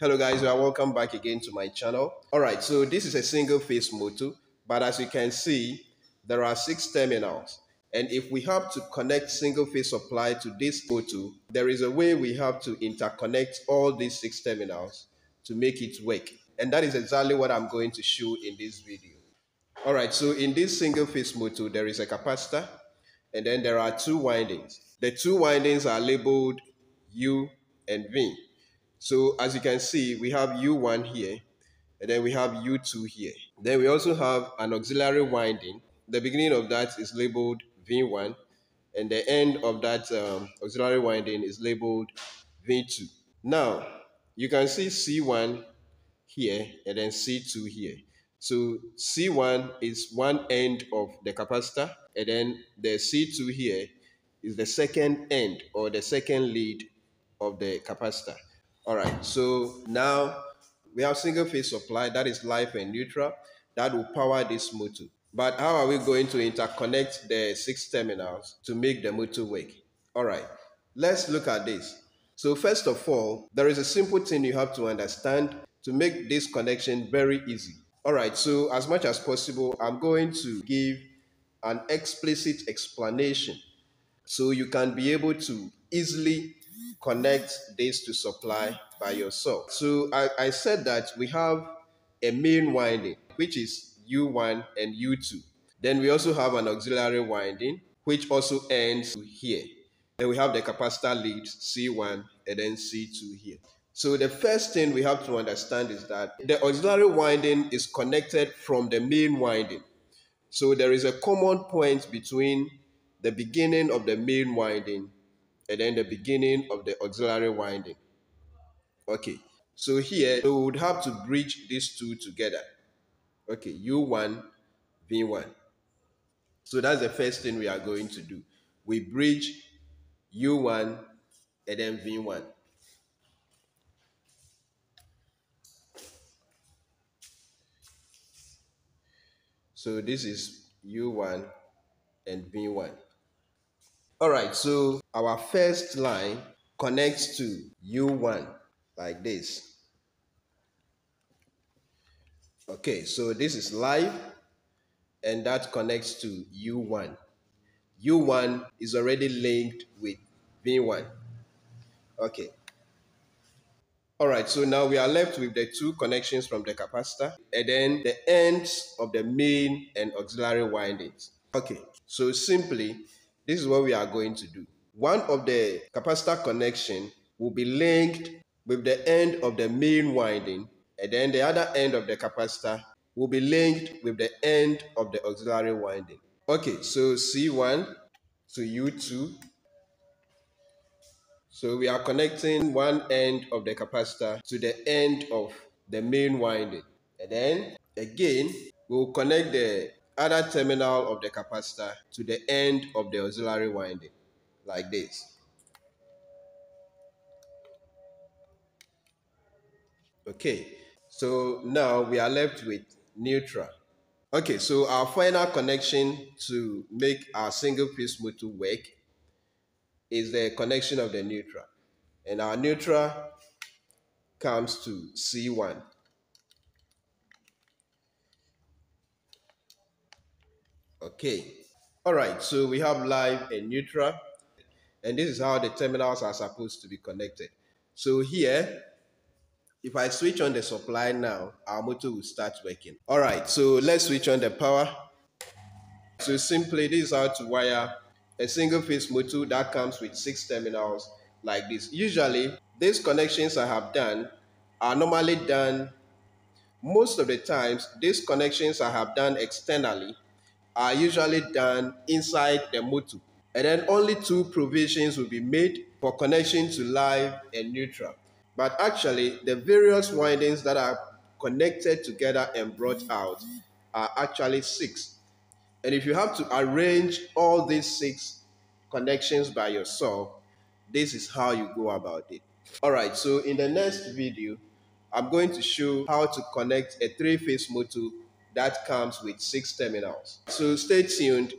Hello guys, you are welcome back again to my channel. Alright, so this is a single phase motor, but as you can see, there are six terminals. And if we have to connect single phase supply to this motor, there is a way we have to interconnect all these six terminals to make it work. And that is exactly what I'm going to show in this video. Alright, so in this single phase motor, there is a capacitor, and then there are two windings. The two windings are labeled U and V. So as you can see, we have U1 here, and then we have U2 here. Then we also have an auxiliary winding. The beginning of that is labeled V1, and the end of that um, auxiliary winding is labeled V2. Now, you can see C1 here and then C2 here. So C1 is one end of the capacitor, and then the C2 here is the second end or the second lead of the capacitor. All right, so now we have single phase supply that is live and neutral that will power this motor. But how are we going to interconnect the six terminals to make the motor work? All right, let's look at this. So first of all, there is a simple thing you have to understand to make this connection very easy. All right, so as much as possible, I'm going to give an explicit explanation so you can be able to easily connect this to supply by yourself. So I, I said that we have a main winding, which is U1 and U2. Then we also have an auxiliary winding, which also ends here. Then we have the capacitor leads C1 and then C2 here. So the first thing we have to understand is that the auxiliary winding is connected from the main winding. So there is a common point between the beginning of the main winding and then the beginning of the auxiliary winding. Okay, so here we would have to bridge these two together. Okay, U1, V1. So that's the first thing we are going to do. We bridge U1 and then V1. So this is U1 and V1. All right, so our first line connects to U1 like this. Okay, so this is live and that connects to U1. U1 is already linked with V1. Okay. All right, so now we are left with the two connections from the capacitor and then the ends of the main and auxiliary windings. Okay, so simply this is what we are going to do. One of the capacitor connection will be linked with the end of the main winding, and then the other end of the capacitor will be linked with the end of the auxiliary winding. Okay, so C1 to U2. So we are connecting one end of the capacitor to the end of the main winding. And then again, we'll connect the other terminal of the capacitor to the end of the auxiliary winding, like this. Okay, so now we are left with neutral. Okay, so our final connection to make our single phase motor work is the connection of the neutral. And our neutral comes to C1. Okay. All right. So we have live and neutral. And this is how the terminals are supposed to be connected. So here, if I switch on the supply now, our motor will start working. All right. So let's switch on the power. So simply, this is how to wire a single phase motor that comes with six terminals like this. Usually, these connections I have done are normally done most of the times these connections I have done externally are usually done inside the motor. And then only two provisions will be made for connection to live and neutral. But actually, the various windings that are connected together and brought out are actually six. And if you have to arrange all these six connections by yourself, this is how you go about it. All right, so in the next video, I'm going to show how to connect a three-phase motor that comes with six terminals. So stay tuned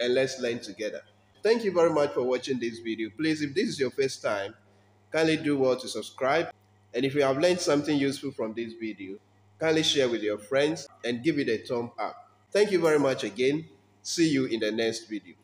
and let's learn together. Thank you very much for watching this video. Please, if this is your first time, kindly do well to subscribe And if you have learned something useful from this video, kindly share with your friends and give it a thumb up. Thank you very much again. See you in the next video.